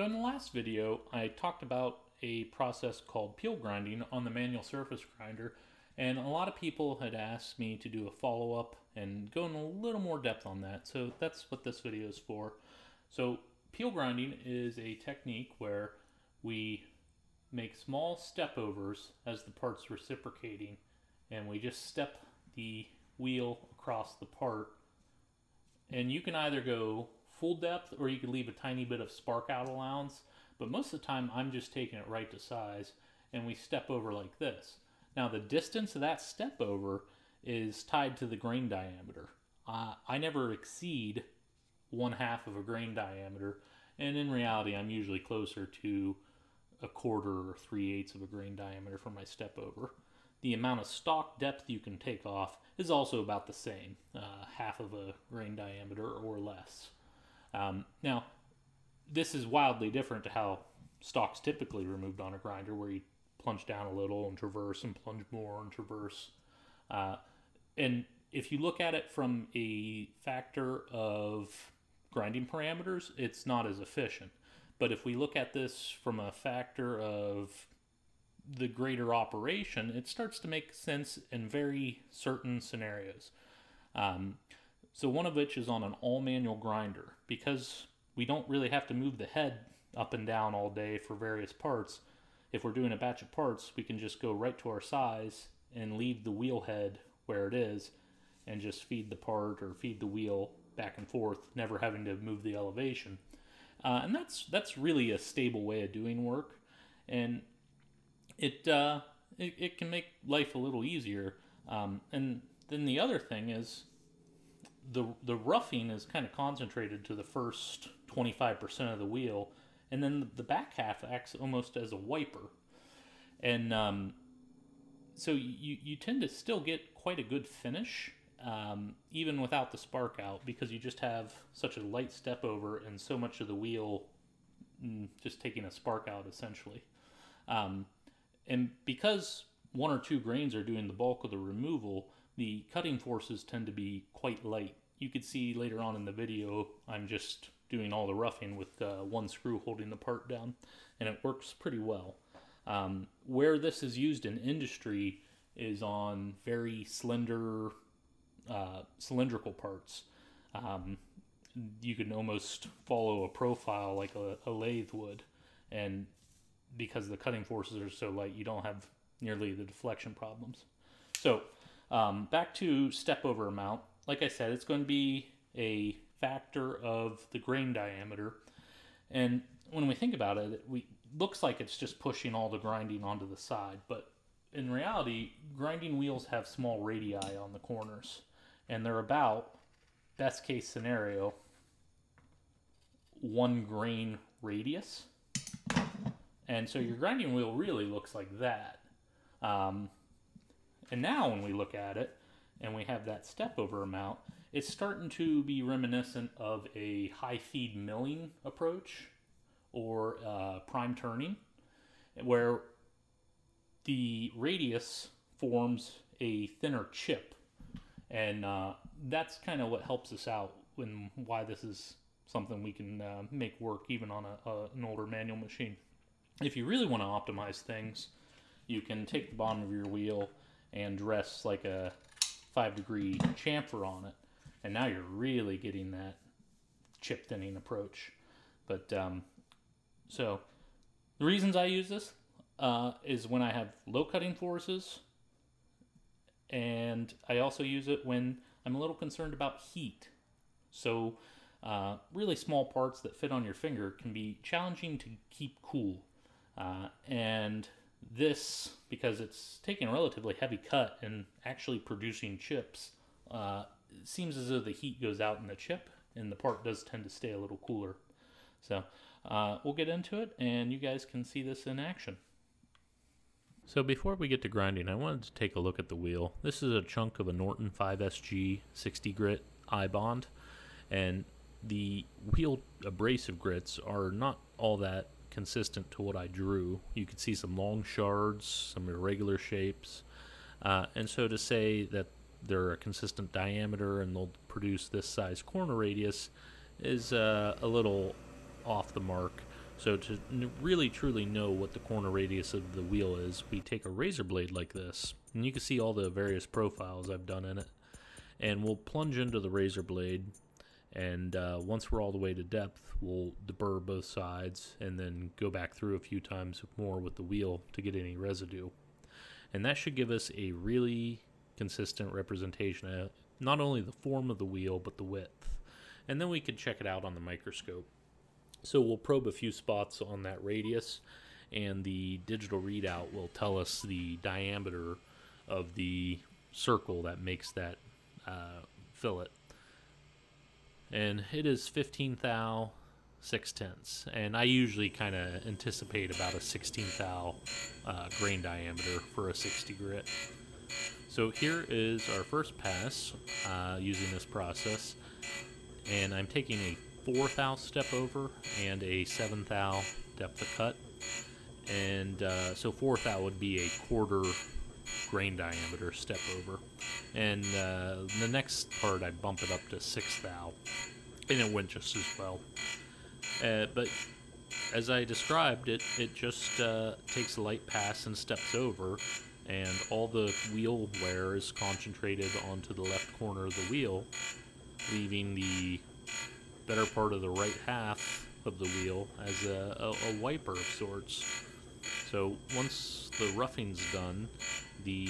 So in the last video, I talked about a process called peel grinding on the manual surface grinder, and a lot of people had asked me to do a follow-up and go in a little more depth on that, so that's what this video is for. So peel grinding is a technique where we make small step overs as the part's reciprocating, and we just step the wheel across the part, and you can either go full depth or you could leave a tiny bit of spark out allowance. But most of the time I'm just taking it right to size and we step over like this. Now the distance of that step over is tied to the grain diameter. Uh, I never exceed one half of a grain diameter and in reality I'm usually closer to a quarter or three eighths of a grain diameter for my step over. The amount of stock depth you can take off is also about the same, uh, half of a grain diameter or less. Um, now, this is wildly different to how stock's typically removed on a grinder, where you plunge down a little and traverse and plunge more and traverse. Uh, and if you look at it from a factor of grinding parameters, it's not as efficient. But if we look at this from a factor of the greater operation, it starts to make sense in very certain scenarios. Um, so one of which is on an all manual grinder because we don't really have to move the head up and down all day for various parts. If we're doing a batch of parts, we can just go right to our size and leave the wheel head where it is and just feed the part or feed the wheel back and forth, never having to move the elevation. Uh, and that's that's really a stable way of doing work, and it uh, it, it, can make life a little easier. Um, and then the other thing is the the roughing is kind of concentrated to the first 25% of the wheel and then the back half acts almost as a wiper. And um, so you, you tend to still get quite a good finish um, even without the spark out because you just have such a light step over and so much of the wheel mm, just taking a spark out essentially. Um, and because one or two grains are doing the bulk of the removal the cutting forces tend to be quite light. You could see later on in the video, I'm just doing all the roughing with uh, one screw holding the part down, and it works pretty well. Um, where this is used in industry is on very slender uh, cylindrical parts. Um, you can almost follow a profile like a, a lathe would, and because the cutting forces are so light, you don't have nearly the deflection problems. So um, back to step over amount. Like I said, it's going to be a factor of the grain diameter. And when we think about it, it looks like it's just pushing all the grinding onto the side. But in reality, grinding wheels have small radii on the corners. And they're about, best case scenario, one grain radius. And so your grinding wheel really looks like that. Um, and now when we look at it and we have that step over amount, it's starting to be reminiscent of a high feed milling approach or uh, prime turning, where the radius forms a thinner chip. And uh, that's kind of what helps us out when why this is something we can uh, make work even on a, a, an older manual machine. If you really want to optimize things, you can take the bottom of your wheel and dress like a five degree chamfer on it. And now you're really getting that chip thinning approach. But um, so the reasons I use this uh, is when I have low cutting forces, and I also use it when I'm a little concerned about heat. So uh, really small parts that fit on your finger can be challenging to keep cool. Uh, and this, because it's taking a relatively heavy cut and actually producing chips, uh, seems as though the heat goes out in the chip and the part does tend to stay a little cooler. So uh, we'll get into it and you guys can see this in action. So before we get to grinding, I wanted to take a look at the wheel. This is a chunk of a Norton 5SG 60 grit I-bond and the wheel abrasive grits are not all that consistent to what I drew. You can see some long shards, some irregular shapes. Uh, and so to say that they're a consistent diameter and they'll produce this size corner radius is uh, a little off the mark. So to really truly know what the corner radius of the wheel is, we take a razor blade like this, and you can see all the various profiles I've done in it. And we'll plunge into the razor blade, and uh, once we're all the way to depth, we'll deburr both sides, and then go back through a few times more with the wheel to get any residue. And that should give us a really consistent representation of not only the form of the wheel, but the width. And then we can check it out on the microscope. So we'll probe a few spots on that radius, and the digital readout will tell us the diameter of the circle that makes that uh, fillet. And it is 15 thou 6 tenths. And I usually kind of anticipate about a 16 thou uh, grain diameter for a 60 grit. So here is our first pass uh, using this process. And I'm taking a 4 thou step over and a 7 thou depth of cut. And uh, so 4 thou would be a quarter grain diameter step over. And uh, the next part I bump it up to 6 thou. And it went just as well. Uh, but as I described it, it just uh, takes a light pass and steps over, and all the wheel wear is concentrated onto the left corner of the wheel, leaving the better part of the right half of the wheel as a, a, a wiper of sorts. So once the roughing's done, the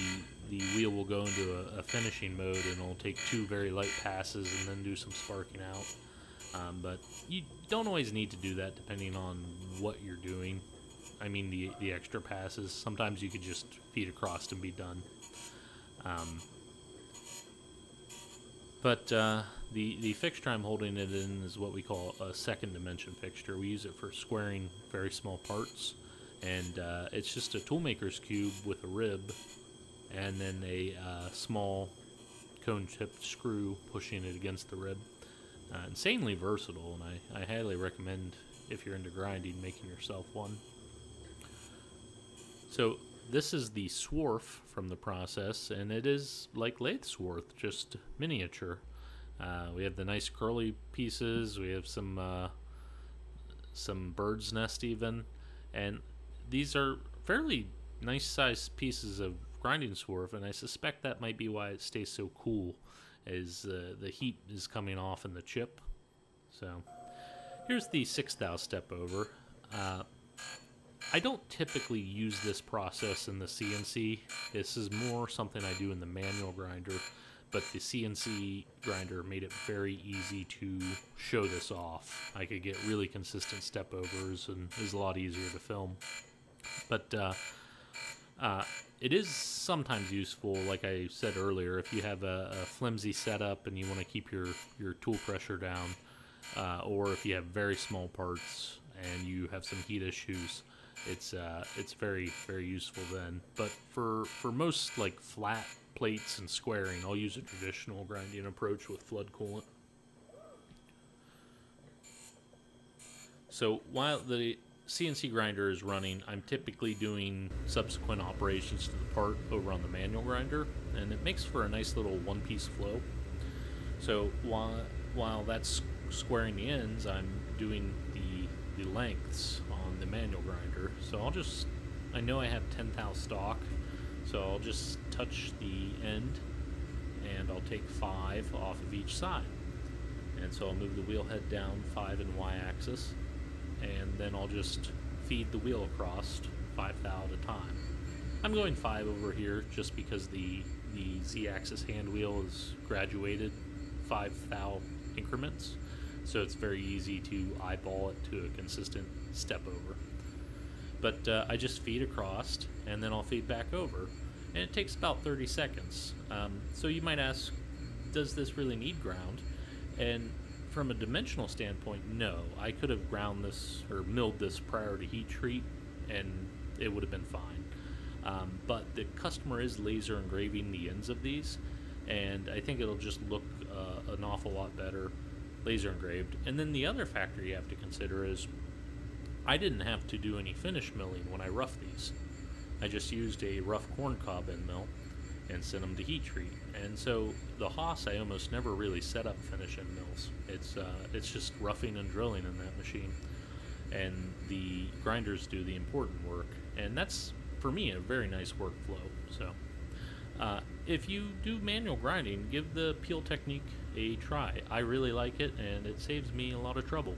the wheel will go into a, a, finishing mode and it'll take two very light passes and then do some sparking out. Um, but you don't always need to do that depending on what you're doing. I mean the the extra passes. Sometimes you could just feed across and be done. Um, but uh, the the fixture I'm holding it in is what we call a second dimension fixture. We use it for squaring very small parts, and uh, it's just a toolmaker's cube with a rib, and then a uh, small cone-tipped screw pushing it against the rib. Uh, insanely versatile, and I, I highly recommend if you're into grinding, making yourself one. So this is the swarf from the process, and it is like lathe swarf, just miniature. Uh, we have the nice curly pieces. We have some uh, some bird's nest even, and these are fairly nice sized pieces of grinding swarf, and I suspect that might be why it stays so cool as uh, the heat is coming off in the chip. So here's the 6 thou step over. Uh, I don't typically use this process in the CNC. This is more something I do in the manual grinder, but the CNC grinder made it very easy to show this off. I could get really consistent step overs and it was a lot easier to film. But uh, uh, it is sometimes useful, like I said earlier, if you have a, a flimsy setup and you want to keep your, your tool pressure down, uh, or if you have very small parts and you have some heat issues, it's uh, it's very very useful then. But for for most like flat plates and squaring, I'll use a traditional grinding approach with flood coolant. So while the CNC grinder is running, I'm typically doing subsequent operations to the part over on the manual grinder, and it makes for a nice little one-piece flow. So while while that's squaring the ends, I'm doing the the lengths on the manual grinder. So I'll just I know I have 10 thou stock, so I'll just touch the end, and I'll take five off of each side. And so I'll move the wheel head down five in y-axis and then I'll just feed the wheel across five thou at a time. I'm going five over here just because the the z-axis hand wheel is graduated five thou increments, so it's very easy to eyeball it to a consistent step over. But uh, I just feed across and then I'll feed back over, and it takes about 30 seconds. Um, so you might ask, does this really need ground? And from a dimensional standpoint, no. I could have ground this or milled this prior to heat treat, and it would have been fine. Um, but the customer is laser engraving the ends of these, and I think it'll just look uh, an awful lot better laser engraved. And then the other factor you have to consider is I didn't have to do any finish milling when I roughed these. I just used a rough corn cob end mill and sent them to heat treat. And so the Haas, I almost never really set up finish end mills. It's uh, it's just roughing and drilling in that machine. and the grinders do the important work. And that's, for me, a very nice workflow. So, uh, if you do manual grinding, give the peel technique a try. I really like it, and it saves me a lot of trouble.